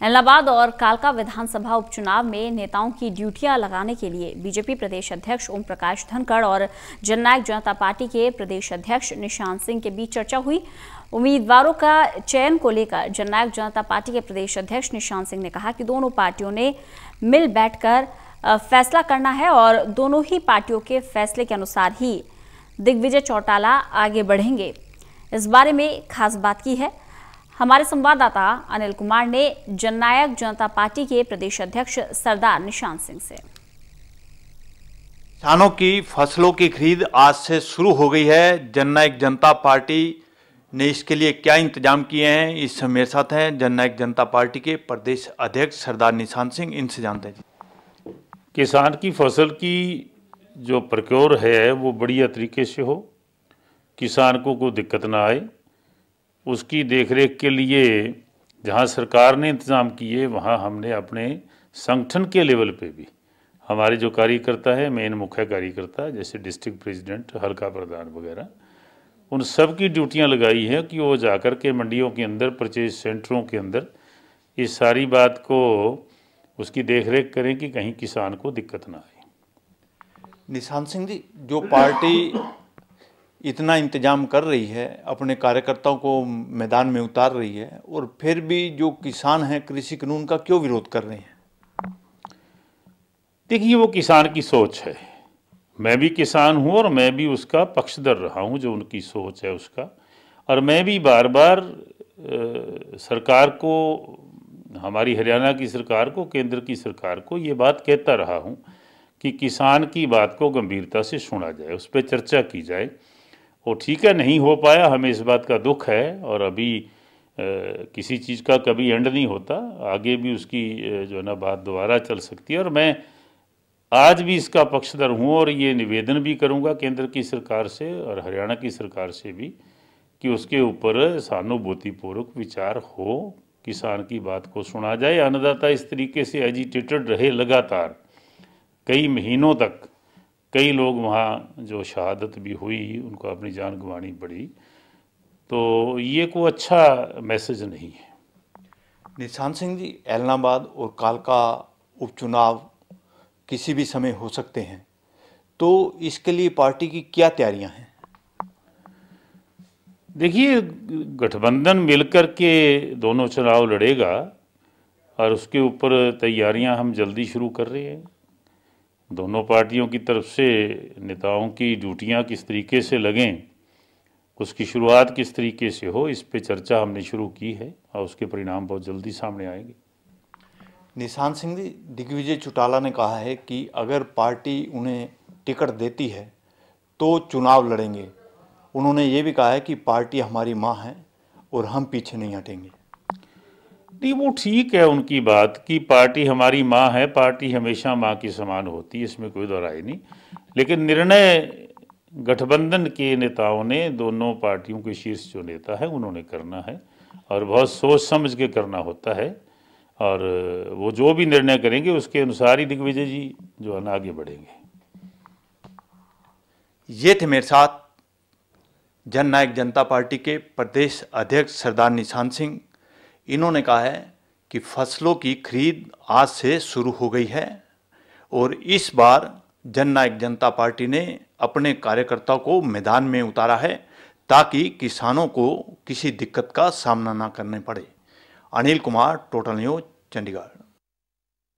इलाहाबाद और कालका विधानसभा उपचुनाव में नेताओं की ड्यूटियाँ लगाने के लिए बीजेपी प्रदेश अध्यक्ष ओम प्रकाश धनखड़ और जननायक जनता पार्टी के प्रदेश अध्यक्ष निशांत सिंह के बीच चर्चा हुई। उम्मीदवारों का चयन को लेकर जननायक जनता पार्टी के प्रदेश अध्यक्ष निशांत सिंह ने कहा कि दोनों पार्टियों ने मिल बैठकर फैसला करना है और दोनों ही पार्टियों के फैसले के अनुसार ही दिग्विजय चौटाला आगे बढ़ेंगे। इस बारे में खास बात की है। हमारे संवाददाता अनिल कुमार ने जननायक जनता पार्टी के प्रदेश अध्यक्ष सरदार निशान सिंह से। किसानों की फ़सलों की खरीद आज से शुरू हो गई है। जननायक जनता पार्टी ने इसके लिए क्या इंतज़ाम किए हैं इस समय मेरे साथ हैं। जननायक जनता पार्टी के प्रदेश अध्यक्ष सरदार निशान सिंह इनसे जानते हैं किसान की फ़सल की जो प्रक्योर है वो बढ़िया तरीके से हो। किसान को कोई दिक्कत ना आए। उसकी देखरेख के लिए जहाँ सरकार ने इंतज़ाम किए, वहाँ हमने अपने संगठन के लेवल पे भी। हमारे जो कार्यकर्ता है, मेन मुख्य कार्यकर्ता, जैसे डिस्ट्रिक्ट प्रेसिडेंट, हल्का प्रधान वगैरह, उन सब की ड्यूटियाँ लगाई हैं कि वो जाकर के मंडियों के अंदर, परचेज सेंटरों के अंदर इस सारी बात को, उसकी देखरेख करें कि कहीं किसान को दिक्कत ना आए। निशांत सिंह जी, जो पार्टी इतना इंतज़ाम कर रही है, अपने कार्यकर्ताओं को मैदान में उतार रही है, और फिर भी जो किसान हैं, कृषि कानून का क्यों विरोध कर रहे हैं? देखिए, वो किसान की सोच है। मैं भी किसान हूँ और मैं भी उसका पक्षधर रहा हूँ, जो उनकी सोच है उसका। और मैं भी बार बार सरकार को, हमारी हरियाणा की सरकार को, केंद्र की सरकार को ये बात कहता रहा हूँ कि किसान की बात को गंभीरता से सुना जाए, उस पर चर्चा की जाए। वो ठीक है नहीं हो पाया हमें इस बात का दुख है और अभी आ, किसी चीज़ का कभी एंड नहीं होता आगे भी उसकी जो है ना बात दोबारा चल सकती है और मैं आज भी इसका पक्षधर हूँ और ये निवेदन भी करूँगा केंद्र की सरकार से और हरियाणा की सरकार से भी कि उसके ऊपर सहानुभूतिपूर्वक विचार हो किसान की बात को सुना जाए। अन्नदाता इस तरीके से एजिटेटेड रहे लगातार कई महीनों तक कई लोग वहाँ जो शहादत भी हुई उनको अपनी जान गंवानी पड़ी। तो ये को अच्छा मैसेज नहीं है। निशांत सिंह जी एलनाबाद और कालका उपचुनाव किसी भी समय हो सकते हैं। तो इसके लिए पार्टी की क्या तैयारियाँ हैं? देखिए गठबंधन मिलकर के दोनों चुनाव लड़ेगा और उसके ऊपर तैयारियाँ हम जल्दी शुरू कर रहे हैं। दोनों पार्टियों की तरफ़ से नेताओं की ड्यूटियाँ किस तरीके से लगें, उसकी शुरुआत किस तरीके से हो, इस पे चर्चा हमने शुरू की है और उसके परिणाम बहुत जल्दी सामने आएँगे। निशांत सिंह जी, दिग्विजय चौटाला ने कहा है कि अगर पार्टी उन्हें टिकट देती है तो चुनाव लड़ेंगे। उन्होंने ये भी कहा है कि पार्टी हमारी माँ है और हम पीछे नहीं हटेंगे। नहीं वो ठीक है उनकी बात कि पार्टी हमारी माँ है, पार्टी हमेशा माँ की समान होती है, इसमें कोई दोहराई नहीं। लेकिन निर्णय गठबंधन के नेताओं ने, दोनों पार्टियों के शीर्ष जो नेता है, उन्होंने करना है और बहुत सोच समझ के करना होता है और वो जो भी निर्णय करेंगे, उसके अनुसार ही दिग्विजय जी जो है ना आगे बढ़ेंगे। ये थे मेरे साथ जननायक जनता पार्टी के प्रदेश अध्यक्ष सरदार निशांत सिंह। इन्होंने कहा है कि फ़सलों की खरीद आज से शुरू हो गई है और इस बार जननायक जनता पार्टी ने अपने कार्यकर्ताओं को मैदान में उतारा है ताकि किसानों को किसी दिक्कत का सामना ना करने पड़े। Anil Kumar total news Chandigarh.